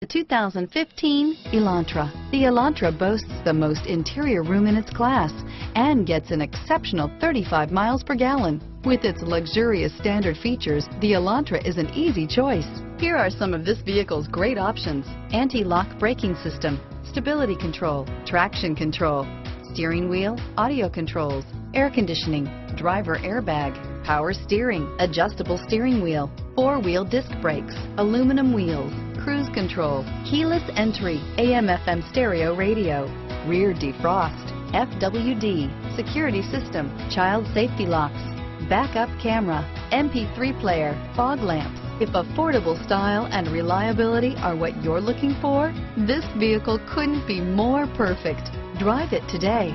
The 2015 Elantra. The Elantra boasts the most interior room in its class and gets an exceptional 35 miles per gallon. With its luxurious standard features, the Elantra is an easy choice. Here are some of this vehicle's great options. Anti-lock braking system, stability control, traction control, steering wheel, audio controls, air conditioning, driver airbag, power steering, adjustable steering wheel, four-wheel disc brakes, aluminum wheels, cruise control, keyless entry, AM FM stereo radio, rear defrost, FWD, security system, child safety locks, backup camera, MP3 player, fog lamps. If affordable style and reliability are what you're looking for, this vehicle couldn't be more perfect. Drive it today.